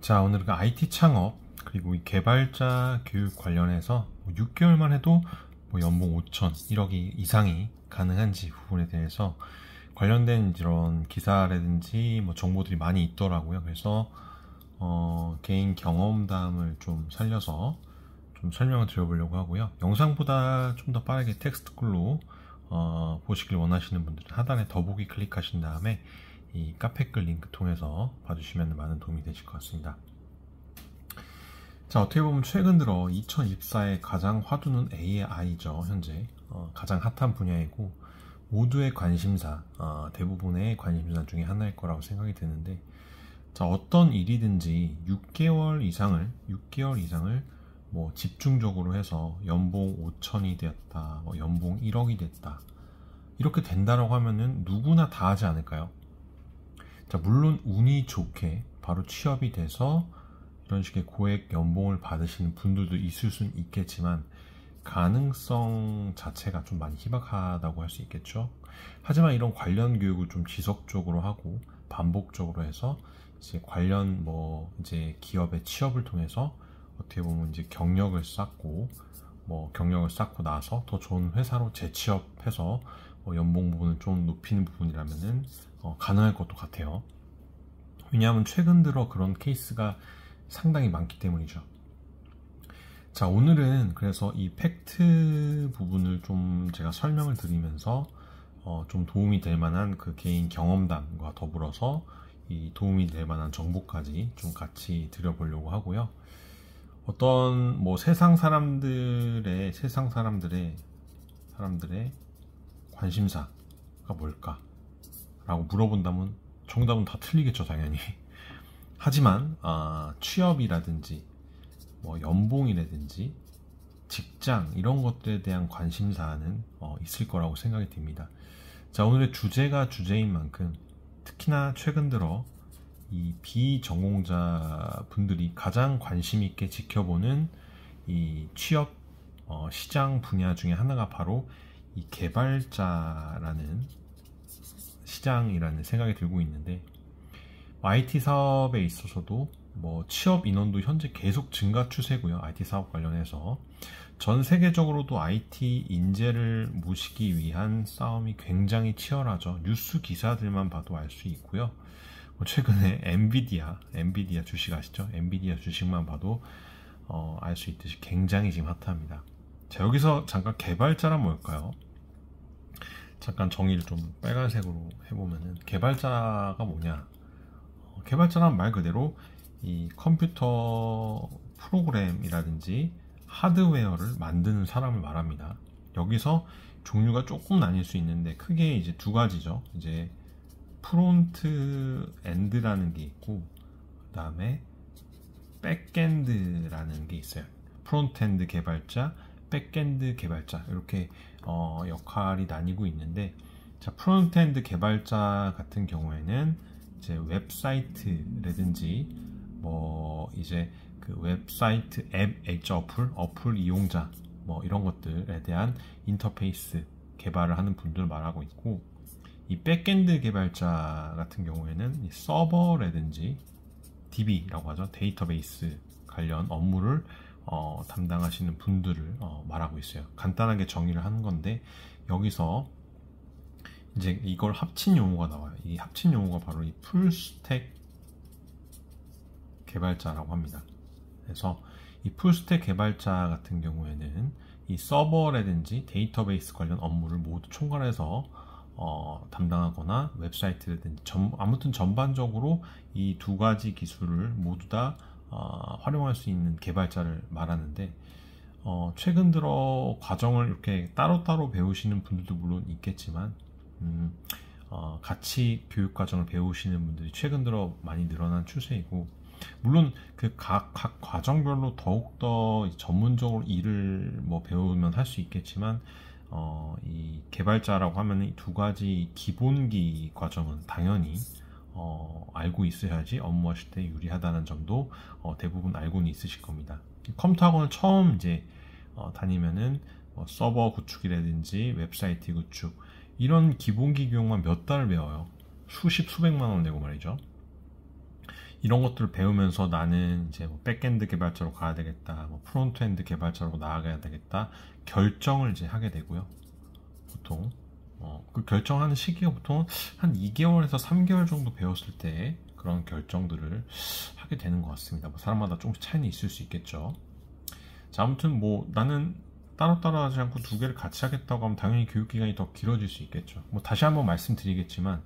자, 오늘은 IT 창업 그리고 이 개발자 교육 관련해서 6개월만 뭐 해도 뭐 연봉 5천, 1억이 이상이 가능한지 부분에 대해서 관련된 이런 기사라든지 뭐 정보들이 많이 있더라고요. 그래서 어, 개인 경험담을 좀 살려서 좀 설명을 드려보려고 하고요. 영상보다 좀 더 빠르게 텍스트 글로 어, 보시길 원하시는 분들은 하단에 더보기 클릭하신 다음에 이 카페글 링크 통해서 봐주시면 많은 도움이 되실 것 같습니다. 자, 어떻게 보면 최근 들어 2024에 가장 화두는 AI죠, 현재. 어, 가장 핫한 분야이고, 모두의 관심사, 어, 대부분의 관심사 중에 하나일 거라고 생각이 드는데, 자, 어떤 일이든지 6개월 이상을, 6개월 이상을 뭐 집중적으로 해서 연봉 5천이 되었다, 뭐 연봉 1억이 됐다. 이렇게 된다라고 하면은 누구나 다 하지 않을까요? 자, 물론 운이 좋게 바로 취업이 돼서 이런 식의 고액 연봉을 받으시는 분들도 있을 수는 있겠지만 가능성 자체가 좀 많이 희박하다고 할 수 있겠죠. 하지만 이런 관련 교육을 좀 지속적으로 하고 반복적으로 해서 이제 관련 뭐 이제 기업의 취업을 통해서 어떻게 보면 이제 경력을 쌓고 뭐 경력을 쌓고 나서 더 좋은 회사로 재취업해서 뭐 연봉 부분을 좀 높이는 부분이라면은 어, 가능할 것도 같아요. 왜냐하면 최근 들어 그런 케이스가 상당히 많기 때문이죠. 자, 오늘은 그래서 이 팩트 부분을 좀 제가 설명을 드리면서 어, 좀 도움이 될 만한 그 개인 경험담과 더불어서 이 도움이 될 만한 정보까지 좀 같이 드려보려고 하고요. 어떤 뭐 세상 사람들의 세상 사람들의 사람들의 관심사가 뭘까? 라고 물어본다면 정답은 다 틀리겠죠, 당연히. 하지만 아, 취업이라든지 뭐 연봉이라든지 직장 이런 것들에 대한 관심사는 어, 있을 거라고 생각이 듭니다. 자 오늘의 주제가 주제인 만큼 특히나 최근 들어 이 비전공자 분들이 가장 관심 있게 지켜보는 이 취업 어, 시장 분야 중에 하나가 바로 이 개발자라는 시장이라는 생각이 들고 있는데 IT 사업에 있어서도 뭐 취업 인원도 현재 계속 증가 추세고요. IT 사업 관련해서 전 세계적으로도 IT 인재를 모시기 위한 싸움이 굉장히 치열하죠. 뉴스 기사들만 봐도 알 수 있고요. 뭐 최근에 엔비디아, 엔비디아 주식 아시죠? 엔비디아 주식만 봐도 어, 알 수 있듯이 굉장히 지금 핫합니다. 자, 여기서 잠깐 개발자란 뭘까요? 잠깐 정의를 좀 빨간색으로 해보면은 개발자가 뭐냐? 개발자란 말 그대로 이 컴퓨터 프로그램이라든지 하드웨어를 만드는 사람을 말합니다. 여기서 종류가 조금 나뉠 수 있는데 크게 이제 두 가지죠. 이제 front end라는 게 있고 그 다음에 backend라는 게 있어요. front end 개발자, backend 개발자 이렇게 어, 역할이 나뉘고 있는데 자 front end 개발자 같은 경우에는 이제 웹사이트라든지 뭐 이제 그 웹사이트 앱 엣지 어플, 어플 이용자 뭐 이런 것들에 대한 인터페이스 개발을 하는 분들 말하고 있고 이 backend 개발자 같은 경우에는 이 서버라든지 DB라고 하죠. 데이터베이스 관련 업무를 어, 담당하시는 분들을 어, 말하고 있어요. 간단하게 정의를 하는 건데 여기서 이제 이걸 합친 용어가 나와요. 이 합친 용어가 바로 이 full stack 개발자라고 합니다. 그래서 이 full stack 개발자 같은 경우에는 이 서버라든지 데이터베이스 관련 업무를 모두 총괄해서 어, 담당하거나 웹사이트라든지 전, 아무튼 전반적으로 이 두 가지 기술을 모두 다 어, 활용할 수 있는 개발자를 말하는데 어, 최근 들어 과정을 이렇게 따로따로 배우시는 분들도 물론 있겠지만 음, 어, 같이 교육 과정을 배우시는 분들이 최근 들어 많이 늘어난 추세이고 물론 그각 각 과정별로 더욱 더 전문적으로 일을 뭐 배우면 할 수 있겠지만 어, 이 개발자라고 하면 이 두 가지 기본기 과정은 당연히 어, 알고 있어야지 업무하실 때 유리하다는 점도 어, 대부분 알고는 있으실 겁니다. 컴퓨터 학원을 처음 이제 어, 다니면은 뭐 서버 구축이라든지 웹사이트 구축 이런 기본기 교육만 몇 달을 배워요. 수십, 수백만 원 내고 말이죠. 이런 것들을 배우면서 나는 이제 뭐 backend 개발자로 가야 되겠다, 뭐 frontend 개발자로 나아가야 되겠다 결정을 이제 하게 되고요. 보통 어, 그 결정하는 시기가 보통 한 2개월에서 3개월 정도 배웠을 때 그런 결정들을 하게 되는 것 같습니다. 뭐 사람마다 조금씩 차이는 있을 수 있겠죠. 자, 아무튼 뭐 나는 따로따로 하지 않고 두 개를 같이 하겠다고 하면 당연히 교육기간이 더 길어질 수 있겠죠. 뭐 다시 한번 말씀드리겠지만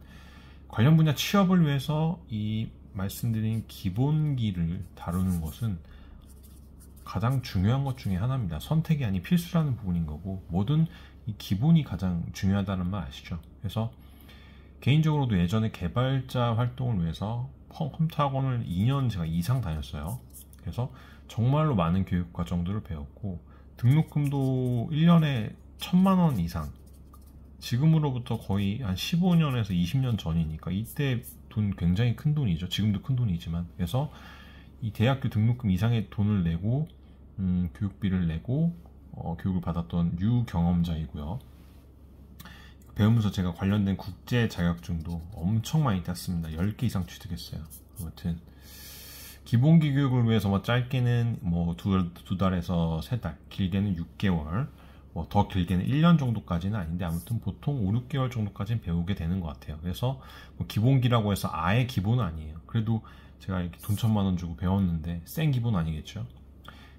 관련 분야 취업을 위해서 이 말씀드린 기본기를 다루는 것은 가장 중요한 것 중에 하나입니다. 선택이 아닌 필수라는 부분인 거고 모든 이 기본이 가장 중요하다는 말 아시죠? 그래서 개인적으로도 예전에 개발자 활동을 위해서 컴퓨터 학원을 2년 제가 이상 다녔어요. 그래서 정말로 많은 교육 과정들을 배웠고 등록금도 1년에 1000만 원 이상 지금으로부터 거의 한 15년에서 20년 전이니까 이때 돈 굉장히 큰 돈이죠. 지금도 큰 돈이지만 그래서 이 대학교 등록금 이상의 돈을 내고 음, 교육비를 내고 어, 교육을 받았던 유경험자이고요. 배우면서 제가 관련된 국제 자격증도 엄청 많이 땄습니다. 10개 이상 취득했어요. 아무튼 기본기 교육을 위해서 뭐 짧게는 뭐 두, 두 달에서 세 달, 길게는 6개월, 뭐 더 길게는 1년 정도까지는 아닌데 아무튼 보통 5, 6개월 정도까지는 배우게 되는 것 같아요. 그래서 뭐 기본기라고 해서 아예 기본은 아니에요. 그래도 제가 이렇게 돈 천만 원 주고 배웠는데 센 기본 아니겠죠.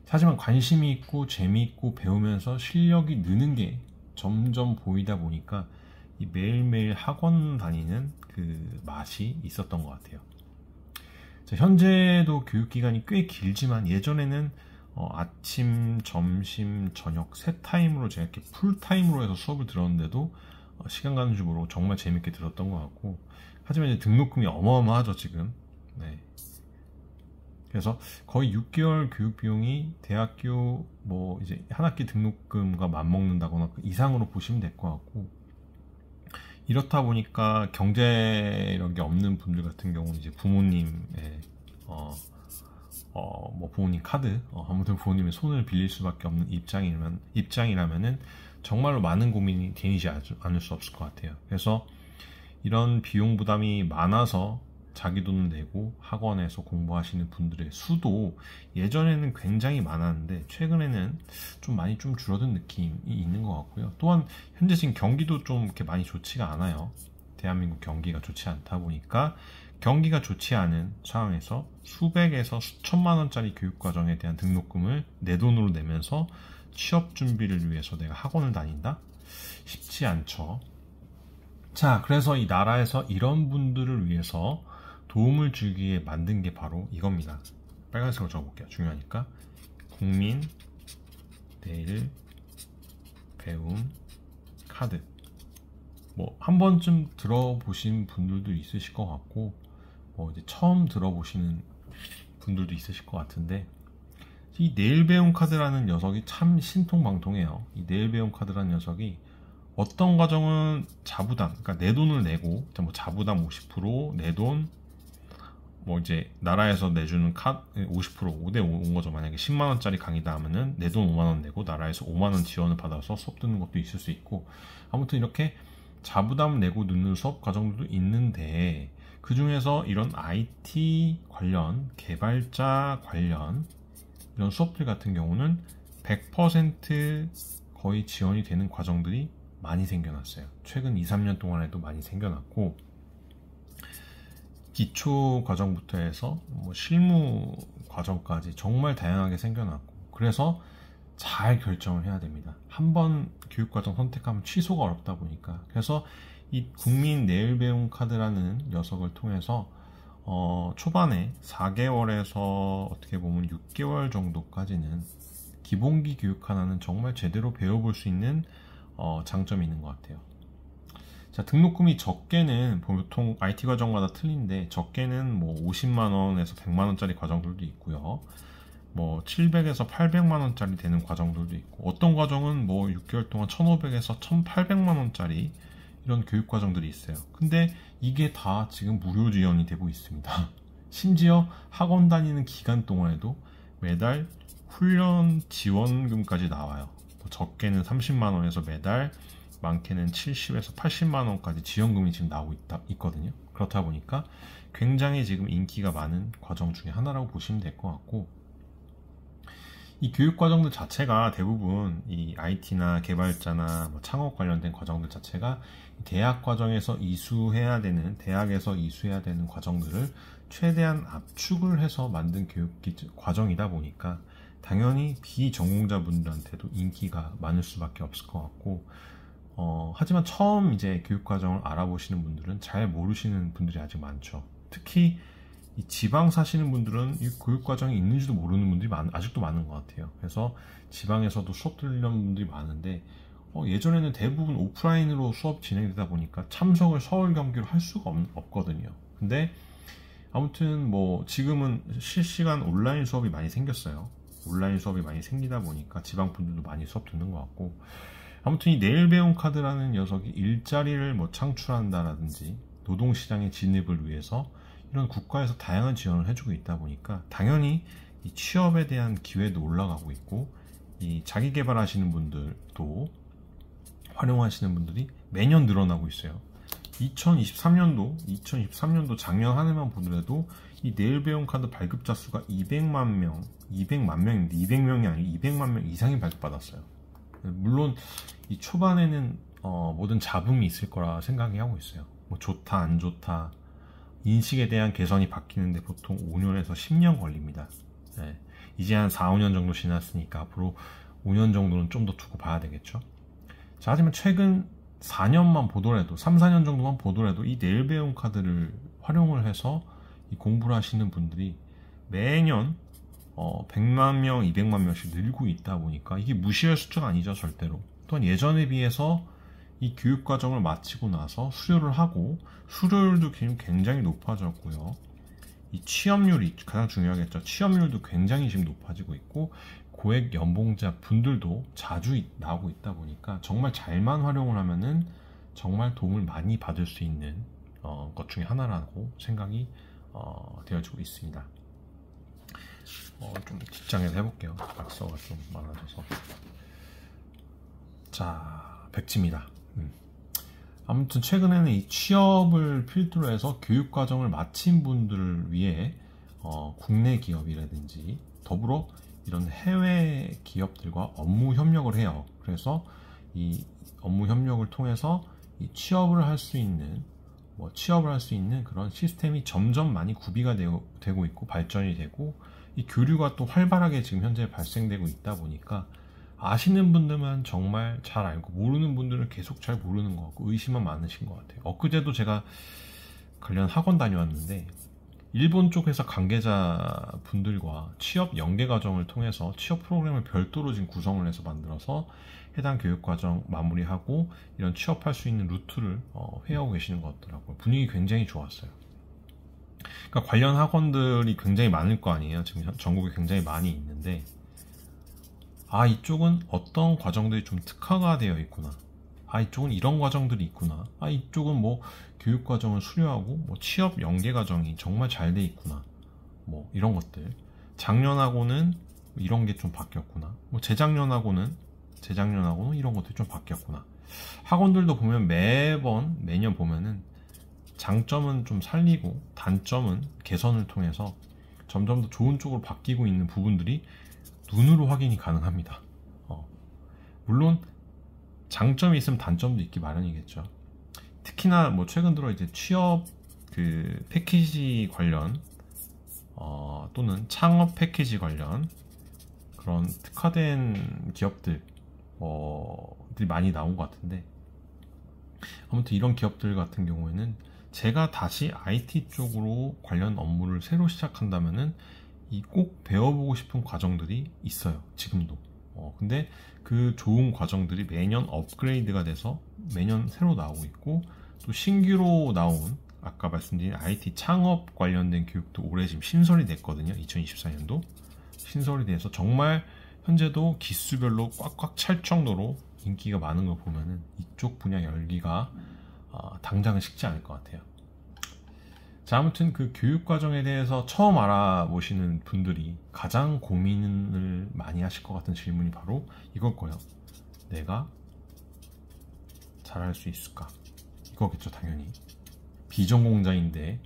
하지만 관심이 있고 재미있고 배우면서 실력이 느는 게 점점 보이다 보니까 매일매일 학원 다니는 그 맛이 있었던 것 같아요. 자, 현재도 교육기간이 꽤 길지만 예전에는 어, 아침, 점심, 저녁 세 타임으로 제가 이렇게 풀타임으로 해서 수업을 들었는데도 어, 시간 가는 줄 모르고 정말 재밌게 들었던 것 같고 하지만 이제 등록금이 어마어마하죠 지금 네. 그래서 거의 6개월 교육 비용이 대학교 뭐 이제 한 학기 등록금과 맞먹는다거나 그 이상으로 보시면 될 것 같고 이렇다 보니까 경제력이 없는 분들 같은 경우는 이제 부모님의 어, 어, 뭐 부모님 카드, 어, 아무튼 부모님의 손을 빌릴 수밖에 없는 입장이라면, 입장이라면은 정말로 많은 고민이 되지 않을 수 없을 것 같아요. 그래서 이런 비용 부담이 많아서 자기 돈을 내고 학원에서 공부하시는 분들의 수도 예전에는 굉장히 많았는데 최근에는 좀 많이 좀 줄어든 느낌이 있는 것 같고요. 또한 현재 지금 경기도 좀 이렇게 많이 좋지가 않아요. 대한민국 경기가 좋지 않다 보니까 경기가 좋지 않은 상황에서 수백에서 수천만 원짜리 교육과정에 대한 등록금을 내 돈으로 내면서 취업 준비를 위해서 내가 학원을 다닌다? 쉽지 않죠. 자, 그래서 이 나라에서 이런 분들을 위해서 도움을 주기에 만든 게 바로 이겁니다. 빨간색으로 적어볼게요. 중요하니까. 국민 내일 배움 카드. 뭐, 한 번쯤 들어보신 분들도 있으실 것 같고, 뭐, 이제 처음 들어보시는 분들도 있으실 것 같은데, 이 내일 배움 카드라는 녀석이 참 신통방통해요. 이 내일 배움 카드라는 녀석이 어떤 과정은 자부담, 그러니까 내 돈을 내고, 뭐 자부담 50%, 내 돈, 뭐 이제 나라에서 내주는 카 50% 5대 5인 거죠. 만약에 10만 원짜리 강의다 하면은 내 돈 5만 원 내고 나라에서 5만 원 지원을 받아서 수업 듣는 것도 있을 수 있고 아무튼 이렇게 자부담 내고 듣는 수업 과정도 있는데 그 중에서 이런 IT 관련 개발자 관련 이런 수업들 같은 경우는 100% 거의 지원이 되는 과정들이 많이 생겨났어요. 최근 2, 3년 동안에도 많이 생겨났고 기초 과정부터 해서 뭐 실무 과정까지 정말 다양하게 생겨났고 그래서 잘 결정을 해야 됩니다. 한 번 교육과정 선택하면 취소가 어렵다 보니까 그래서 이 국민 내일 배움 카드라는 녀석을 통해서 어, 초반에 4개월에서 어떻게 보면 6개월 정도까지는 기본기 교육 하나는 정말 제대로 배워볼 수 있는 어, 장점이 있는 것 같아요. 자, 등록금이 적게는 보통 IT 과정마다 틀린데 적게는 뭐 50만 원에서 100만 원짜리 과정들도 있고요. 뭐 700에서 800만 원짜리 되는 과정들도 있고 어떤 과정은 뭐 6개월 동안 1,500에서 1,800만 원짜리 이런 교육 과정들이 있어요. 근데 이게 다 지금 무료 지원이 되고 있습니다. 심지어 학원 다니는 기간 동안에도 매달 훈련 지원금까지 나와요. 뭐 적게는 30만 원에서 매달 많게는 70에서 80만 원까지 지원금이 지금 나오고 있다, 있거든요. 그렇다 보니까 굉장히 지금 인기가 많은 과정 중에 하나라고 보시면 될 것 같고 이 교육 과정들 자체가 대부분 이 IT나 개발자나 뭐 창업 관련된 과정들 자체가 대학 과정에서 이수해야 되는 대학에서 이수해야 되는 과정들을 최대한 압축을 해서 만든 교육 과정이다 보니까 당연히 비전공자분들한테도 인기가 많을 수밖에 없을 것 같고 어, 하지만 처음 이제 교육 과정을 알아보시는 분들은 잘 모르시는 분들이 아직 많죠. 특히 이 지방 사시는 분들은 이 교육 과정이 있는지도 모르는 분들이 많, 아직도 많은 것 같아요. 그래서 지방에서도 수업 들으려는 분들이 많은데 어, 예전에는 대부분 오프라인으로 수업 진행되다 보니까 참석을 서울 경기로 할 수가 없, 거든요 근데 아무튼 뭐 지금은 실시간 온라인 수업이 많이 생겼어요. 온라인 수업이 많이 생기다 보니까 지방 분들도 많이 수업 듣는 것 같고 아무튼 이 배운 카드라는 녀석이 일자리를 뭐 창출한다라든지 노동시장의 진입을 위해서 이런 국가에서 다양한 지원을 해주고 있다 보니까 당연히 이 취업에 대한 기회도 올라가고 있고 이 자기 개발하시는 분들도 활용하시는 분들이 매년 늘어나고 있어요. 2023년도 2023년도 작년 한 해만 보더라도 이 배운 카드 발급자 수가 200만 명 200만 명인데 200명이 아니고 200만 명 이상이 발급받았어요. 물론 이 초반에는 어, 모든 잡음이 있을 거라 생각이 하고 있어요. 뭐 좋다 안 좋다 인식에 대한 개선이 바뀌는데 보통 5년에서 10년 걸립니다. 네. 이제 한 4, 5년 정도 지났으니까 앞으로 5년 정도는 좀 더 두고 봐야 되겠죠. 자, 하지만 최근 4년만 보더라도, 3, 4년 정도만 보더라도 이 내일 배운 카드를 활용을 해서 공부를 하시는 분들이 매년 어, 100만 명, 200만 명씩 늘고 있다 보니까 이게 무시할 숫자가 아니죠, 절대로. 또한 예전에 비해서 이 교육 과정을 마치고 나서 수료를 하고 수료율도 굉장히 높아졌고요. 이 취업률이 가장 중요하겠죠. 취업률도 굉장히 지금 높아지고 있고 고액 연봉자 분들도 자주 나오고 있다 보니까 정말 잘만 활용을 하면은 정말 도움을 많이 받을 수 있는 어, 것 중에 하나라고 생각이 어, 되어지고 있습니다. 어, 좀 뒷장에서 해볼게요. 박서가 좀 많아져서. 자, 백지입니다. 음. 아무튼 최근에는 이 취업을 필두로 해서 교육 과정을 마친 분들을 위해 어, 국내 기업이라든지 더불어 이런 해외 기업들과 업무 협력을 해요. 그래서 이 업무 협력을 통해서 이 취업을 할 수 있는 뭐 취업을 할 수 있는 그런 시스템이 점점 많이 구비가 되고, 되고 있고 발전이 되고 이 교류가 또 활발하게 지금 현재 발생되고 있다 보니까 아시는 분들만 정말 잘 알고 모르는 분들은 계속 잘 모르는 것 같고 의심만 많으신 것 같아요. 엊그제도 제가 관련 학원 다녀왔는데 일본 쪽 회사 관계자 분들과 취업 연계 과정을 통해서 취업 프로그램을 별도로 지금 구성을 해서 만들어서 해당 교육 과정 마무리하고 이런 취업할 수 있는 루트를 어, 회하고 계시는 것 같더라고요. 분위기 굉장히 좋았어요. 그러니까 관련 학원들이 굉장히 많을 거 아니에요. 지금 전국에 굉장히 많이 있는데 아 이쪽은 어떤 과정들이 좀 특화가 되어 있구나. 아 이쪽은 이런 과정들이 있구나. 아 이쪽은 뭐 교육 과정을 수료하고 뭐 취업 연계 과정이 정말 잘 돼 있구나. 뭐 이런 것들. 작년하고는 이런 게 좀 바뀌었구나. 뭐 재작년하고는 재작년하고는 이런 것들이 좀 바뀌었구나. 학원들도 보면 매번 매년 보면은 장점은 좀 살리고 단점은 개선을 통해서 점점 더 좋은 쪽으로 바뀌고 있는 부분들이 눈으로 확인이 가능합니다. 어. 물론 장점이 있으면 단점도 있기 마련이겠죠. 특히나 뭐 최근 들어 이제 취업 그 패키지 관련 어, 또는 창업 패키지 관련 그런 특화된 기업들 어, 들이 많이 나온 것 같은데 아무튼 이런 기업들 같은 경우에는 제가 다시 IT 쪽으로 관련 업무를 새로 시작한다면은 이 꼭 배워보고 싶은 과정들이 있어요. 지금도. 어, 근데 그 좋은 과정들이 매년 업그레이드가 돼서 매년 새로 나오고 있고 또 신규로 나온 아까 말씀드린 IT 창업 관련된 교육도 올해 지금 신설이 됐거든요. 2024년도. 신설이 돼서 정말 현재도 기수별로 꽉꽉 찰 정도로 인기가 많은 걸 보면은 이쪽 분야 열기가 어, 당장은 식지 않을 것 같아요. 자, 아무튼 그 교육 과정에 대해서 처음 알아보시는 분들이 가장 고민을 많이 하실 것 같은 질문이 바로 이걸 거예요. 내가 잘할 수 있을까? 이거겠죠, 당연히. 비전공자인데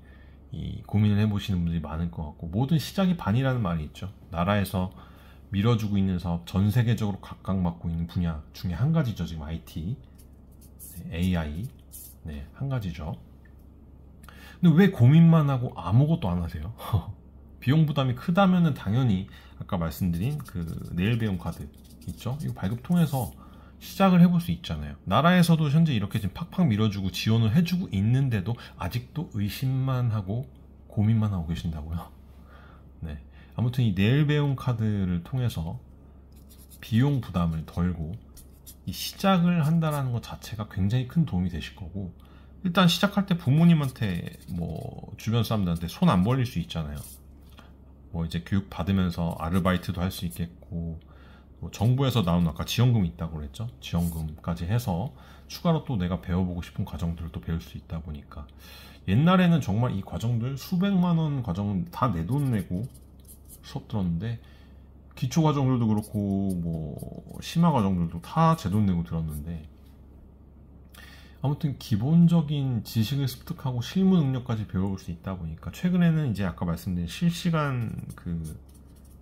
이 고민을 해보시는 분들이 많을 것 같고 모든 시작이 반이라는 말이 있죠. 나라에서 밀어주고 있는 사업 전 세계적으로 각광받고 있는 분야 중에 한 가지죠. 지금 IT, AI 네, 한 가지죠. 근데 왜 고민만 하고 아무것도 안 하세요? 비용 부담이 크다면은 당연히 아까 말씀드린 그 내일 배움 카드 있죠? 이거 발급 통해서 시작을 해볼 수 있잖아요. 나라에서도 현재 이렇게 지금 팍팍 밀어주고 지원을 해주고 있는데도 아직도 의심만 하고 고민만 하고 계신다고요? 네. 아무튼 이 내일 배움 카드를 통해서 비용 부담을 덜고 이 시작을 한다라는 것 자체가 굉장히 큰 도움이 되실 거고 일단 시작할 때 부모님한테 뭐 주변 사람들한테 손 안 벌릴 수 있잖아요. 뭐 이제 교육 받으면서 아르바이트도 할 수 있겠고 뭐 정부에서 나온 아까 지원금이 있다고 그랬죠. 지원금까지 해서 추가로 또 내가 배워보고 싶은 과정들을 또 배울 수 있다 보니까 옛날에는 정말 이 과정들 수백만 원 과정 다 내 돈 내고 수업 들었는데 기초 과정들도 그렇고 뭐 심화 과정들도 다 제 돈 내고 들었는데 아무튼 기본적인 지식을 습득하고 실무 능력까지 배워볼 수 있다 보니까 최근에는 이제 아까 말씀드린 실시간 그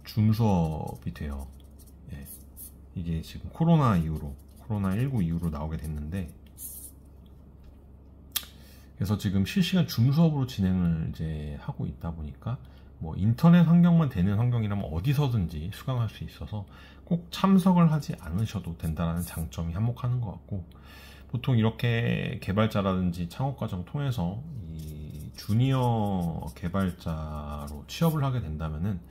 줌 수업이 돼요. 예. 이게 지금 코로나 이후로 코로나19 이후로 나오게 됐는데 그래서 지금 실시간 줌 수업으로 진행을 이제 하고 있다 보니까 뭐 인터넷 환경만 되는 환경이라면 어디서든지 수강할 수 있어서 꼭 참석을 하지 않으셔도 된다는 장점이 한몫하는 것 같고 보통 이렇게 개발자라든지 창업 과정 통해서 이 주니어 개발자로 취업을 하게 된다면은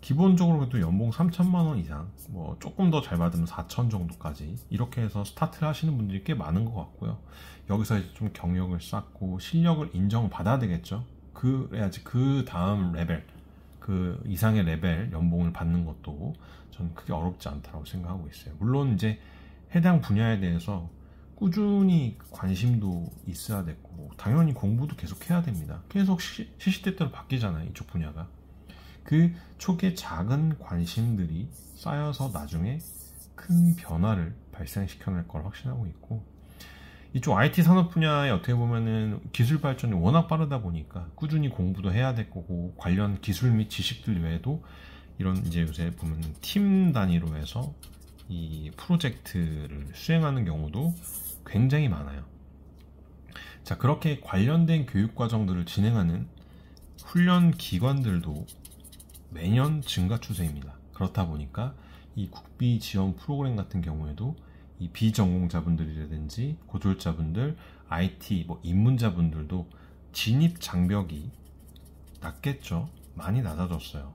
기본적으로 그래도 연봉 3천만 원 이상, 뭐 조금 더 잘 받으면 4천 정도까지 이렇게 해서 스타트를 하시는 분들이 꽤 많은 것 같고요. 여기서 이제 좀 경력을 쌓고 실력을 인정받아야 되겠죠. 그래야지 그 다음 레벨, 그 이상의 레벨 연봉을 받는 것도 저는 크게 어렵지 않다고 생각하고 있어요. 물론 이제 해당 분야에 대해서 꾸준히 관심도 있어야 되고 당연히 공부도 계속 해야 됩니다. 계속 시시때때로 바뀌잖아요. 이쪽 분야가. 그 초기에 작은 관심들이 쌓여서 나중에 큰 변화를 발생시켜낼 걸 확신하고 있고 이쪽 IT 산업 분야에 어떻게 보면은 기술 발전이 워낙 빠르다 보니까 꾸준히 공부도 해야 될 거고 관련 기술 및 지식들 외에도 이런 이제 요새 보면 팀 단위로 해서 이 프로젝트를 수행하는 경우도 굉장히 많아요. 자, 그렇게 관련된 교육 과정들을 진행하는 훈련 기관들도 매년 증가 추세입니다. 그렇다 보니까 이 국비 지원 프로그램 같은 경우에도 이 비전공자분들이라든지 고졸자분들, IT, 뭐 입문자분들도 진입 장벽이 낮겠죠. 많이 낮아졌어요.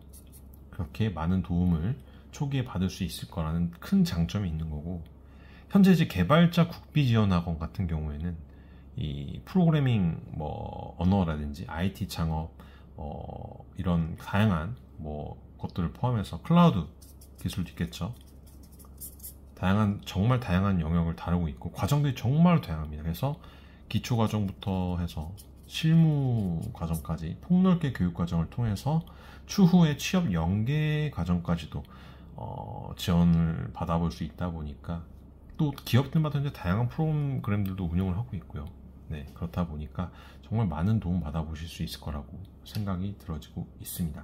그렇게 많은 도움을 초기에 받을 수 있을 거라는 큰 장점이 있는 거고 현재 이제 개발자 국비 지원 학원 같은 경우에는 이 프로그래밍 뭐 언어라든지 IT 창업 어 이런 다양한 뭐 것들을 포함해서 클라우드 기술도 있겠죠. 다양한 정말 다양한 영역을 다루고 있고 과정들이 정말 다양합니다. 그래서 기초 과정부터 해서 실무 과정까지 폭넓게 교육 과정을 통해서 추후에 취업 연계 과정까지도 어, 지원을 받아볼 수 있다 보니까 또 기업들마다 이제 다양한 프로그램들도 운영을 하고 있고요. 네, 그렇다 보니까 정말 많은 도움 받아보실 수 있을 거라고 생각이 들어지고 있습니다.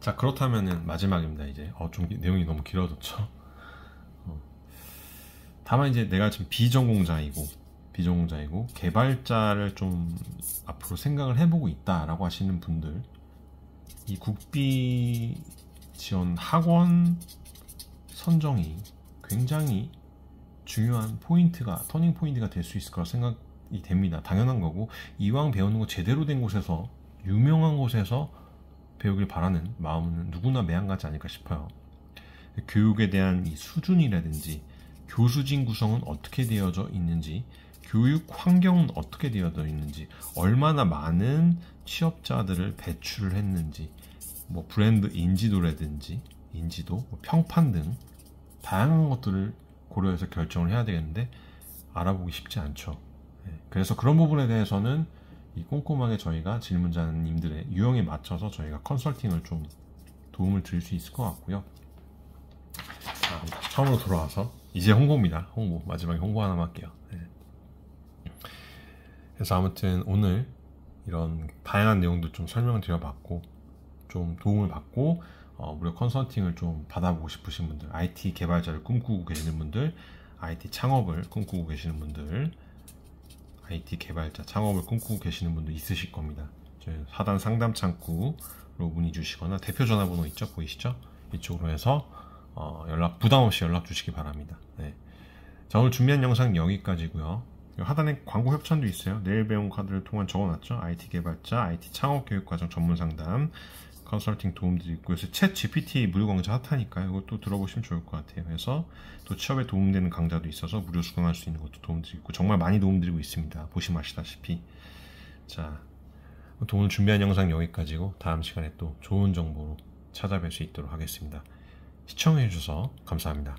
자, 그렇다면은 마지막입니다. 이제 어, 좀 내용이 너무 길어졌죠. 어. 다만 이제 내가 지금 비전공자이고 비전공자이고 개발자를 좀 앞으로 생각을 해보고 있다라고 하시는 분들 이 국비 지원 학원 선정이 굉장히 중요한 포인트가 터닝 포인트가 될 수 있을 거라 생각이 됩니다. 당연한 거고 이왕 배우는 거 제대로 된 곳에서 유명한 곳에서 배우길 바라는 마음은 누구나 매한가지 아닐까 싶어요. 교육에 대한 이 수준이라든지 교수진 구성은 어떻게 되어져 있는지 교육 환경은 어떻게 되어져 있는지 얼마나 많은 취업자들을 배출을 했는지 뭐 브랜드 인지도라든지 인지도, 뭐 평판 등 다양한 것들을 고려해서 결정을 해야 되겠는데 알아보기 쉽지 않죠. 네. 그래서 그런 부분에 대해서는 이 꼼꼼하게 저희가 질문자님들의 유형에 맞춰서 저희가 컨설팅을 좀 도움을 드릴 수 있을 것 같고요. 자, 처음으로 돌아와서 이제 홍보입니다. 홍보 마지막에 홍보 하나만 할게요. 네. 그래서 아무튼 오늘 이런 다양한 내용도 좀 설명을 드려봤고 좀 도움을 받고 어, 무료 컨설팅을 좀 받아보고 싶으신 분들, IT 개발자를 꿈꾸고 계시는 분들, IT 창업을 꿈꾸고 계시는 분들, IT 개발자 창업을 꿈꾸고 계시는 분도 있으실 겁니다. 사단 상담 창구로 문의 주시거나 대표 전화번호 있죠? 보이시죠? 이쪽으로 해서 어, 연락 부담 없이 연락 주시기 바랍니다. 네. 자 오늘 준비한 영상 여기까지고요. 하단에 광고 협찬도 있어요. 내일 배운 카드를 통한 적어놨죠. IT 개발자, IT 창업 교육 과정 전문 상담, 컨설팅 도움드리고 요새 챗 GPT 무료 강좌 핫하니까요. 이것도 들어보시면 좋을 것 같아요. 그래서 또 취업에 도움되는 강좌도 있어서 무료 수강할 수 있는 것도 도움드리고 정말 많이 도움드리고 있습니다. 보시면 아시다시피 자 오늘 준비한 영상 여기까지고 다음 시간에 또 좋은 정보로 찾아뵐 수 있도록 하겠습니다. 시청해주셔서 감사합니다.